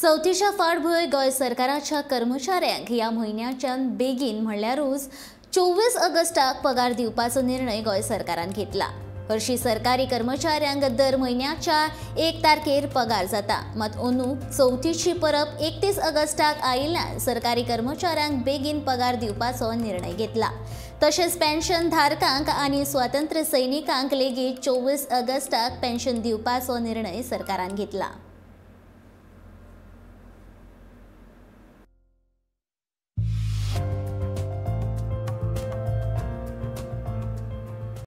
चवथीच्या फाटभुंय गोंय सरकाराच्या कर्मचाऱ्यांक ह्या म्हयन्याच्यान बेगीन म्हणल्यारूच चोवीस ऑगस्टाक पगार दिवपाचो निर्णय गोंय सरकारान घेतला. हरशीं सरकारी कर्मचाऱ्यांक दर म्हयन्याच्या एक तारखेर पगार जाता. मात अंदू चवथीची परब एकतीस ऑगस्टाक आयिल्ल्यान सरकारी कर्मचाऱ्यांक बेगीन पगार दिवपाचो निर्णय घेतला. तशेंच पेन्शन धारकांक आनी स्वातंत्र्य सैनिकांक लेगीत चोवीस ऑगस्टाक पेन्शन दिवपाचो निर्णय सरकारान घेतला.